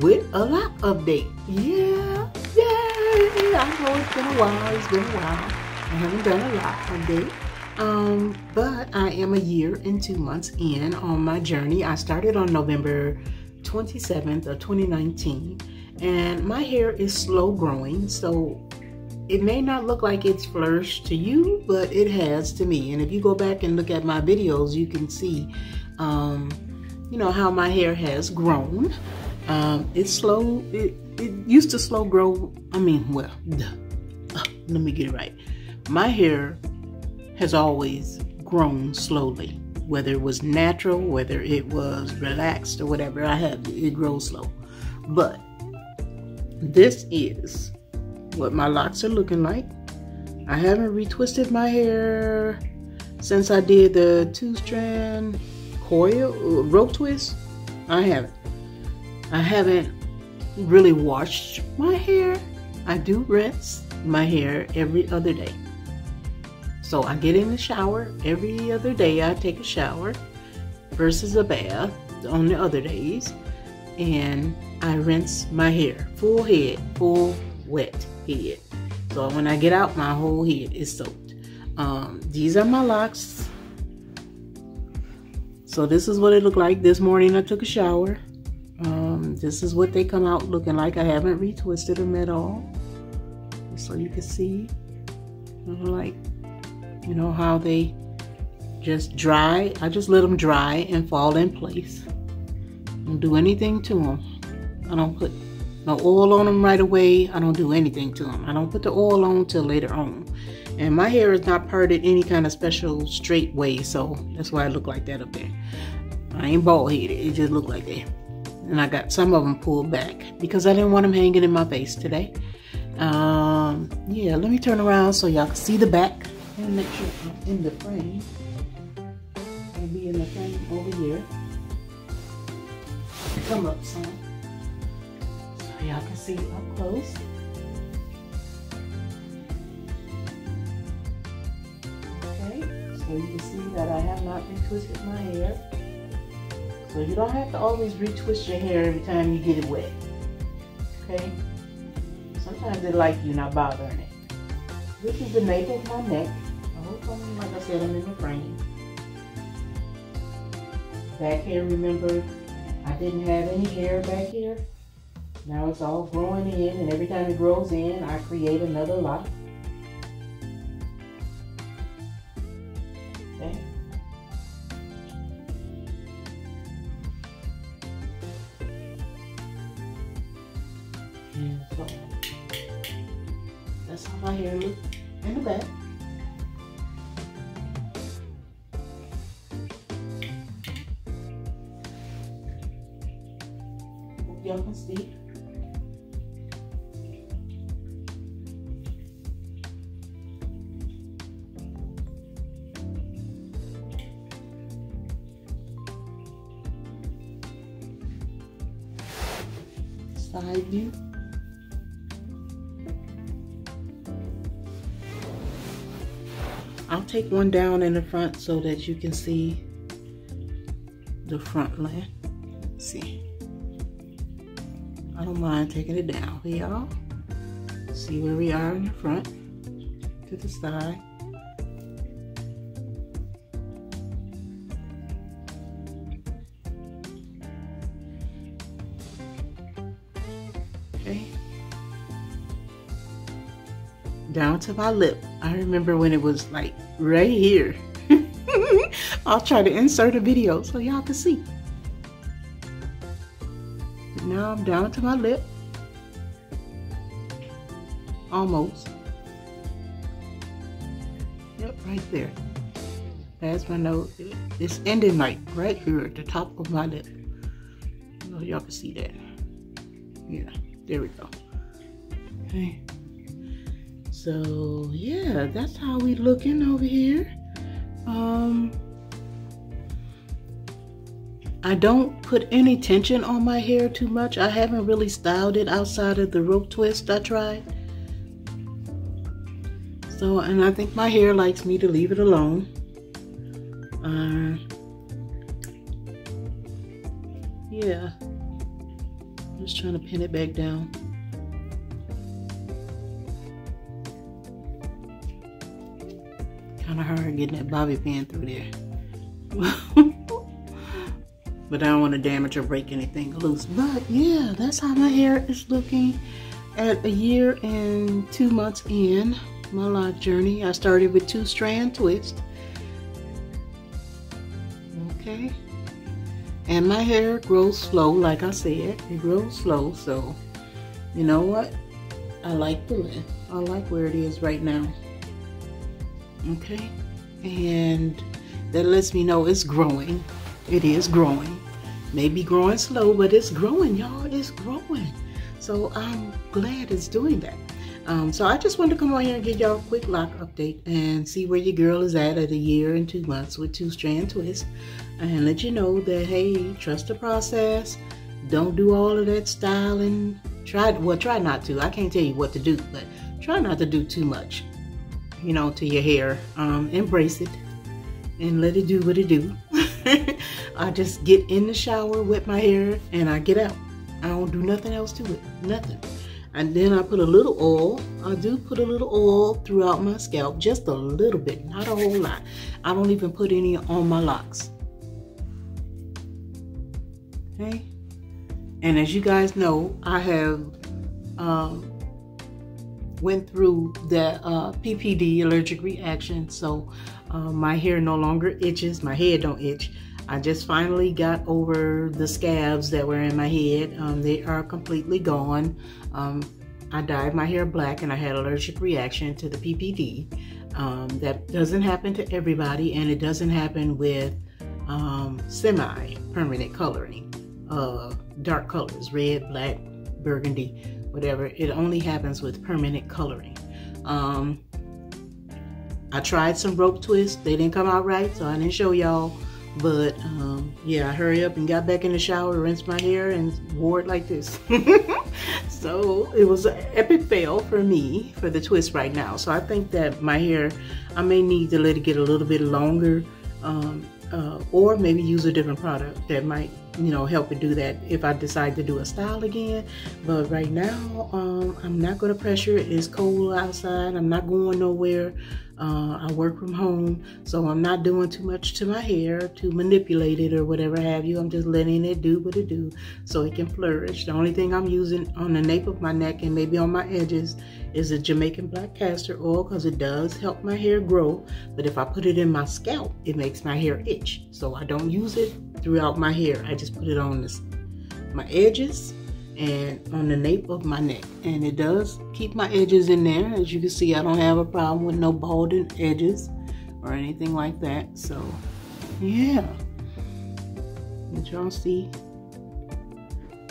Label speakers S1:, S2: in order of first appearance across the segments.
S1: with a loc update. Yeah, yeah. I know it's been a while. It's been a while. I haven't done a loc update. Um, but I am a year and two months in on my journey. I started on November 27th of 2019 and my hair is slow growing so it may not look like it's flourished to you, but it has to me. And if you go back and look at my videos, you can see, um, you know, how my hair has grown. Um, it's slow. It, it used to slow grow. I mean, well, uh, let me get it right. My hair has always grown slowly, whether it was natural, whether it was relaxed or whatever. I have it grows slow, but this is what my locs are looking like. I haven't retwisted my hair since I did the two strand coil uh, rope twist. I haven't. I haven't really washed my hair. I do rinse my hair every other day. So I get in the shower every other day. I take a shower versus a bath on the other days. And I rinse my hair full head, full wet head. So when I get out, my whole head is soaked. Um, these are my locs. So this is what it looked like this morning. I took a shower. Um, this is what they come out looking like. I haven't retwisted them at all. So you can see, like, you know, how they just dry. I just let them dry and fall in place. Don't do anything to them. I don't put no oil on them right away. I don't do anything to them. I don't put the oil on till later on. And my hair is not parted any kind of special straight way, so that's why I look like that up there. I ain't bald headed. It just look like that. And I got some of them pulled back because I didn't want them hanging in my face today. Um, yeah, let me turn around so y'all can see the back and make sure I'm in the frame. I'll be in the frame over here. Come up some so y'all can see up close. Okay, so you can see that I have not retwisted my hair. So you don't have to always retwist your hair every time you get it wet. Okay? Sometimes they like you not bothering it. This is the nape of my neck. I hope I'm, like I said, I'm in the frame. Back here, remember, I didn't have any hair back here. Now it's all growing in and every time it grows in, I create another loc. My hair looks in the back. y'all can see. I'll take one down in the front so that you can see the front line. Let's see. I don't mind taking it down for y'all. See where we are in the front to the side. Down to my lip. I remember when it was like right here. I'll try to insert a video so y'all can see. Now I'm down to my lip. Almost. Yep, right there. That's my nose. It's ending like right here at the top of my lip. Y'all can see that. Yeah, there we go. Okay. So yeah, that's how we looking over here. Um, I don't put any tension on my hair too much. I haven't really styled it outside of the rope twist I tried. So, and I think my hair likes me to leave it alone. Uh, yeah. Just trying to pin it back down. Kind of hard getting that bobby pin through there. but I don't want to damage or break anything loose. But yeah, that's how my hair is looking at a year and two months in my life journey. I started with two strand twist. Okay. And my hair grows slow, like I said. It grows slow, so you know what? I like the length. I like where it is right now. Okay. And that lets me know it's growing. It is growing. Maybe growing slow, but it's growing, y'all. It's growing. So I'm glad it's doing that. Um, so I just wanted to come on here and give y'all a quick loc update and see where your girl is at at a year and two months with two strand twists and let you know that hey, trust the process. Don't do all of that styling. Try well, try not to. I can't tell you what to do, but try not to do too much. You know, to your hair. Um, embrace it and let it do what it do. I just get in the shower with my hair and I get out. I don't do nothing else to it. Nothing. And then I put a little oil. I do put a little oil throughout my scalp, just a little bit, not a whole lot. I don't even put any on my locs. Okay? And as you guys know, I have um, went through that uh, PPD allergic reaction, so uh, my hair no longer itches. My head don't itch. I just finally got over the scabs that were in my head. Um, they are completely gone. Um, I dyed my hair black and I had allergic reaction to the PPD. Um, that doesn't happen to everybody and it doesn't happen with um, semi-permanent coloring. Uh, dark colors, red, black, burgundy, whatever. It only happens with permanent coloring. Um, I tried some rope twists. They didn't come out right, so I didn't show y'all. But um, yeah, I hurry up and got back in the shower, rinsed my hair, and wore it like this. so it was an epic fail for me for the twist right now. So I think that my hair, I may need to let it get a little bit longer um, uh, or maybe use a different product that might you know help it do that if I decide to do a style again but right now um, I'm not going to pressure it it's cold outside I'm not going nowhere uh, I work from home, so I'm not doing too much to my hair to manipulate it or whatever have you. I'm just letting it do what it do so it can flourish. The only thing I'm using on the nape of my neck and maybe on my edges is a Jamaican black castor oil because it does help my hair grow. But if I put it in my scalp, it makes my hair itch. So I don't use it throughout my hair. I just put it on this, my edges and on the nape of my neck. And it does keep my edges in there. As you can see I don't have a problem with no balding edges or anything like that. So yeah. Did y'all see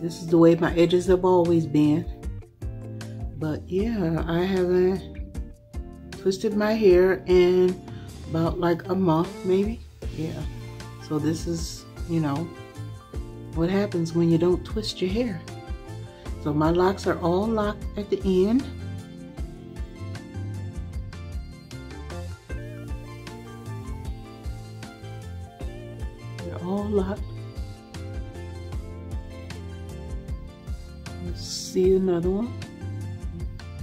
S1: this is the way my edges have always been. But yeah I haven't twisted my hair in about like a month maybe. Yeah. So this is you know what happens when you don't twist your hair so my locs are all locked at the end. They're all locked. Let's see another one.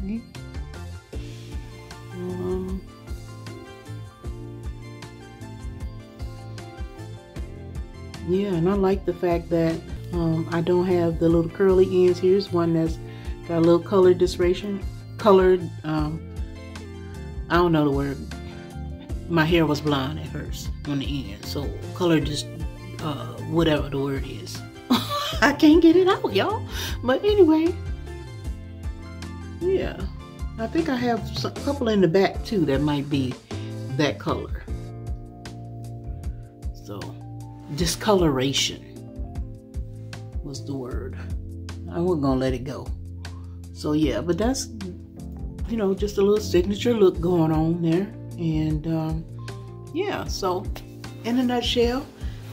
S1: Okay. Um, yeah, and I like the fact that um, I don't have the little curly ends. Here's one that's got a little color distortion. Colored, um, I don't know the word. My hair was blonde at first on the end. So color just, uh, whatever the word is. I can't get it out, y'all. But anyway, yeah. I think I have a couple in the back too that might be that color. So, discoloration was the word. I wasn't gonna let it go. So yeah, but that's you know just a little signature look going on there, and um, yeah. So in a nutshell,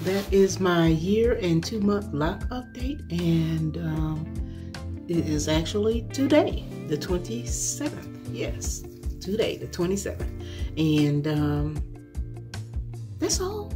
S1: that is my year and two month loc update, and um, it is actually today, the 27th. Yes, today, the 27th, and um, That's all.